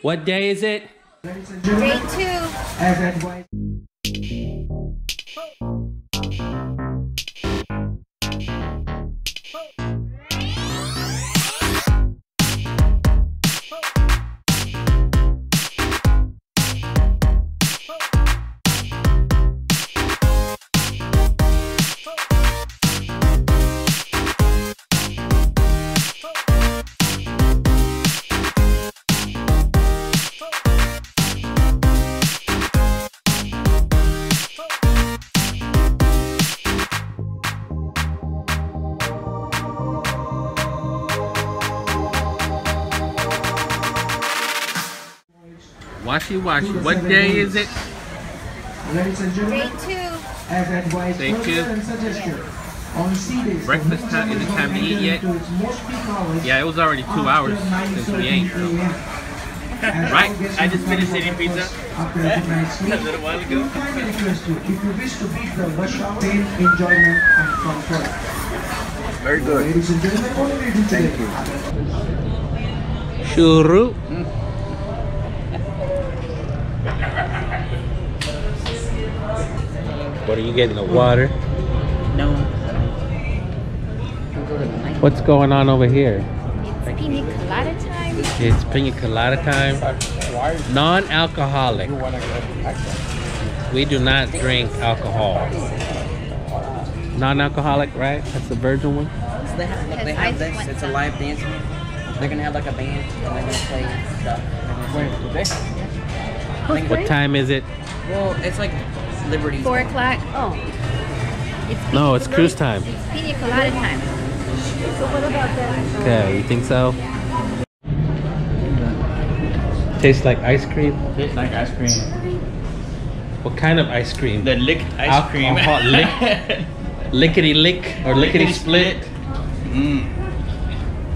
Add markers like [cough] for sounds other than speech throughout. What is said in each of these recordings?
What day is it? Day two. As advised. Washy washy. What day is it? Ladies and Day gentlemen, two. as advised Thank earlier you. and suggested, on C Breakfast time- is it time to eat yet? to its most peak hours Yeah, it was already two hours since we ate. 9:30 a.m. As Right, I just finished eating pizza. breakfast After a good night's [laughs] little while ago. we kindly request you, if you wish to beat the rush hour, pain, enjoyment, and comfort. Very good. Ladies and gentlemen, what are we doing today? Shuru. Mm. What are you getting? The water? No. What's going on over here? It's pina colada time. It's pina colada time. Non-alcoholic. We do not drink alcohol. Non-alcoholic, right? That's the virgin one. So they have, look, they Because have this. It's a live dance. They're gonna have like a band and they're gonna play stuff. Wait, today? What time is it? Well, it's like Liberty. Four o'clock. Oh. It's No, it's cruise time. It's pina colada time. So what about that? Okay, you think so? Tastes like ice cream. Tastes like ice cream. What kind of ice cream? The licked ice cream. Hot lick. [laughs] Lickety lick or lickety split. Mm.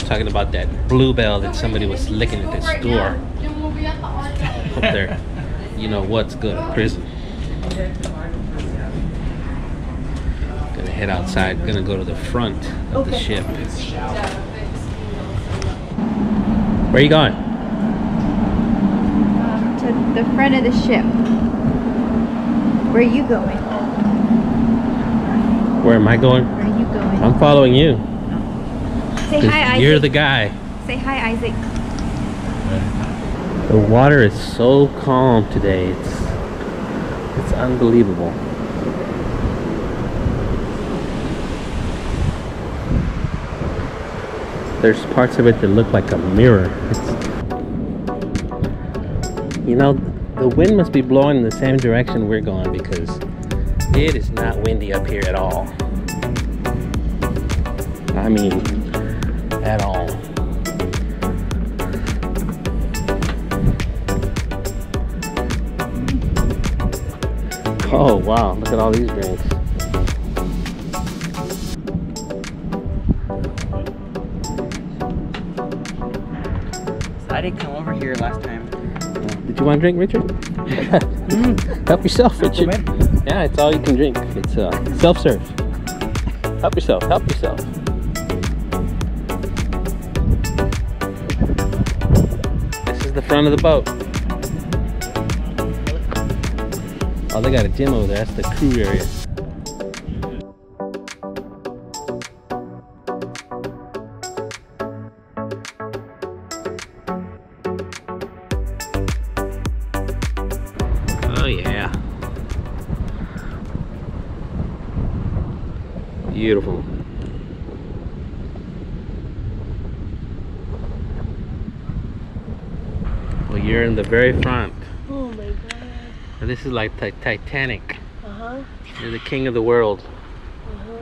Talking about that bluebell that somebody was licking at the store. [laughs] Up there. You know what's good in prison. Gonna head outside. Gonna go to the front of the ship. Where are you going? Um, to the front of the ship. Where are you going? Where am I going? Where are you going? I'm following you. Say hi, Isaac. You're the guy. Say hi, Isaac. The water is so calm today. It's it's unbelievable. There's parts of it that look like a mirror. It's- [laughs] you know, the wind must be blowing in the same direction we're going because it is not windy up here at all. I mean, at all. Oh wow, look at all these drinks. I didn't come over here last time. Did you want to drink, Richard? [laughs] Help yourself, Richard. Yeah, it's all you can drink. It's uh, self-serve. Help yourself. Help yourself. This is the front of the boat. Oh, they got a gym over there. That's the crew area. Oh yeah. Beautiful. Well, you're in the very front. Oh my god. And This is like ti- Titanic. Uh huh. You're the king of the world. Uh huh.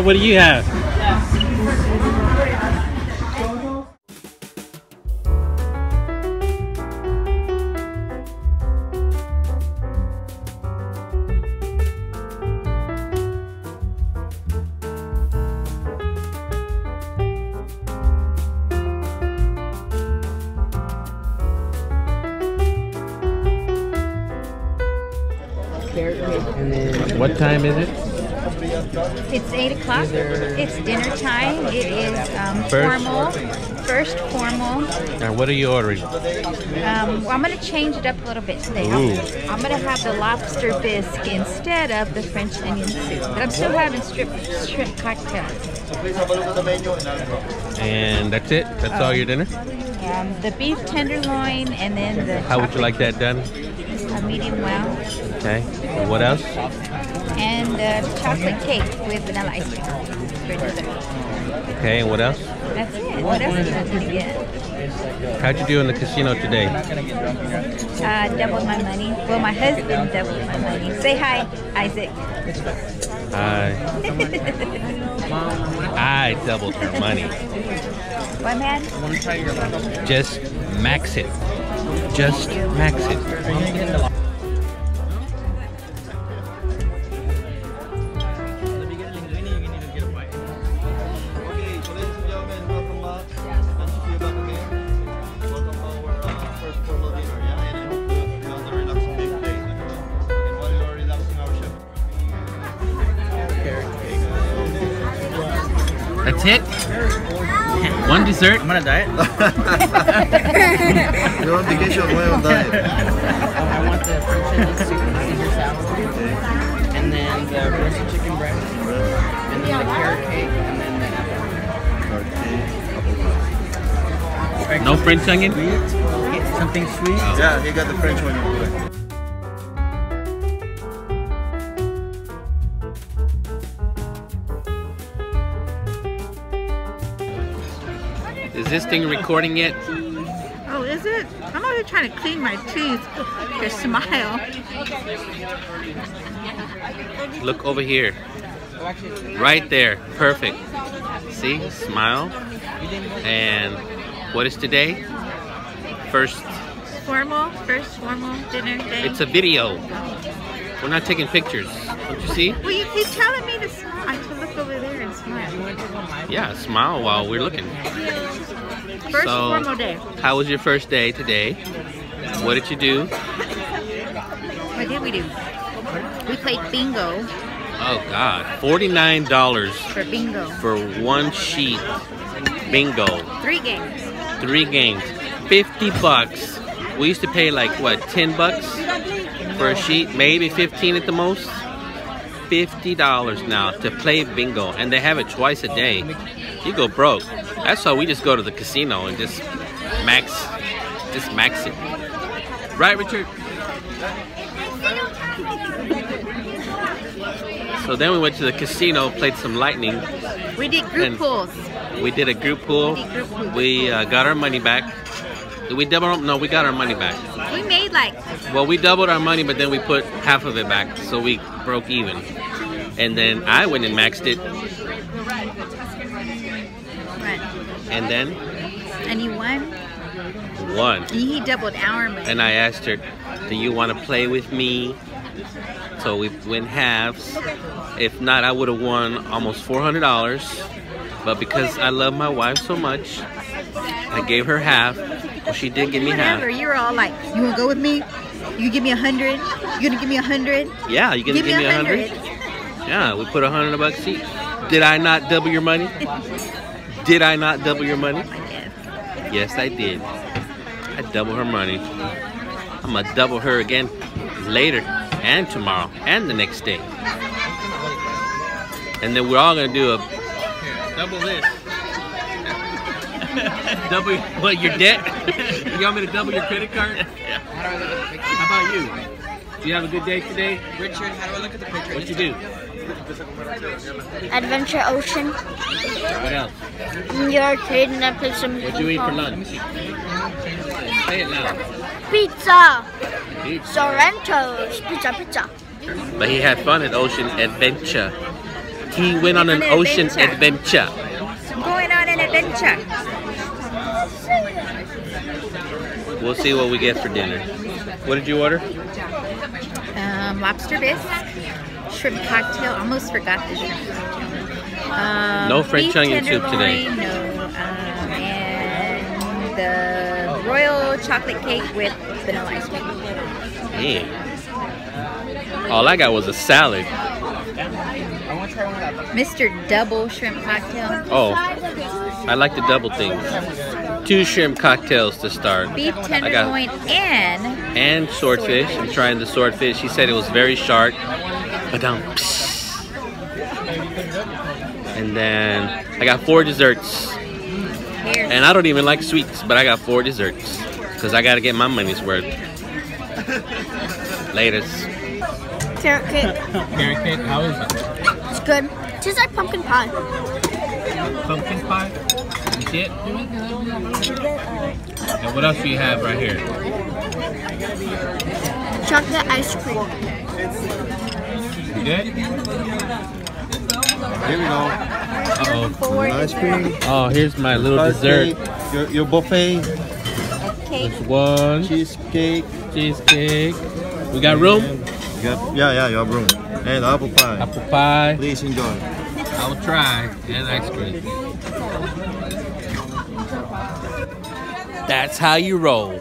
What do you have? What time is it? It's 8 o'clock. It's dinner time. It is um, First. formal. First formal. And what are you ordering? Um, well, I'm going to change it up a little bit today. Ooh. I'm going to have the lobster bisque instead of the French onion soup. But I'm still having strip, shrimp cocktails. And that's it? That's all your dinner? Um, the beef tenderloin and then the How would you like that done? Medium well Okay. And what else? and uh, chocolate cake with vanilla ice cream for dessert. Okay, and what else? That's it. What else do you want to get? How'd you do in the casino today? Uh, doubled my money. Well, my husband doubled my money. Say hi, Isaac. Hi. [laughs] I doubled her money. What, man? Just max it. Just max it. That's it? One dessert? I'm on a diet. [laughs] [laughs] You're on vacation, why on diet? I want the French onion and Caesar salad. And then the roasted chicken breast. And then the carrot cake. And then the apple. No French onion? Get something sweet. Yeah, you got the French one. Is this thing recording yet? Oh, is it? I'm here trying to clean my teeth. Smile. Look over here. Right there. Perfect. See? Smile. And what is today? First, Formal, first formal dinner day. it's a video. We're not taking pictures. Don't you see? well, you keep telling me to smile, to look over there and smile. Yeah, smile while we're looking. First So- formal day. How was your first day today? What did you do? What did we do? We played bingo Oh God, forty-nine dollars for bingo. for one sheet bingo, Three games. three games, fifty bucks. We used to pay like what, ten bucks for a sheet, maybe fifteen at the most. Fifty dollars now to play bingo, and they have it twice a day. You go broke. That's why we just go to the casino and just max, just max it. Right, Richard? So then we went to the casino, played some lightning. We did group pools. We did a group pool. We group pool. We uh, got our money back. Did we double? No, we got our money back. We made like Well, we doubled our money, but then we put half of it back, so we broke even. And then I went and maxed it, what? And then And you won? won. He doubled our money. And I asked her, "Do you want to play with me?" So we went halves. If not, I would have won almost four hundred dollars. But because I love my wife so much, I gave her half. Well, she did give me Whatever. half. You were all like, you wanna go with me? You give me a hundred? You gonna give me a hundred? Yeah, you gonna Give give, me a hundred? Yeah, we put a hundred bucks each. Did I not double your money? [laughs] Did I not double your money? I guess. Yes, I did. I double her money. I'm gonna double her again later and tomorrow and the next day. And then we're all gonna do a double this. [laughs] double what your debt? [laughs] you want me to double your credit card? [laughs] How about you? Do you have a good day today? Richard, how do I look at the picture? What you do? Adventure Ocean. What else? In the arcade and I played some What you eat for lunch? Say it loud. Pizza. Eat. Sorrento's. Pizza, pizza. But he had fun at Ocean Adventure. He went on an an ocean adventure. adventure. Going on an adventure. We'll see what we get for dinner. What did you order? Um, lobster bisque, shrimp cocktail. Almost forgot the shrimp cocktail. Um, No French onion soup today. No, um, and the royal chocolate cake with vanilla ice cream. Yeah. All I got was a salad. I want to try one of that. Mr. Double Shrimp Cocktail. Oh, I like the double things. Two shrimp cocktails to start. Beef tenderloin and and swordfish. I'm trying the swordfish. He said it was very sharp. But. And then I got four desserts. And I don't even like sweets, but I got four desserts. Because I got to get my money's worth. [laughs] Latest. Carrot cake. Carrot cake, how is it? It's good. tastes like pumpkin pie. Pumpkin pie? You see it? And what else do you have right here? Chocolate ice cream. You good? Here we go. Uh-oh. Ice cream. Oh, here's my little Tart dessert. cake, Your, your buffet. cake. There's one Cheesecake. cheesecake. We got room? and- Yep. Yeah, yeah, you have room. And apple pie. Apple pie. Please enjoy. I will try. And ice cream. That's how you roll.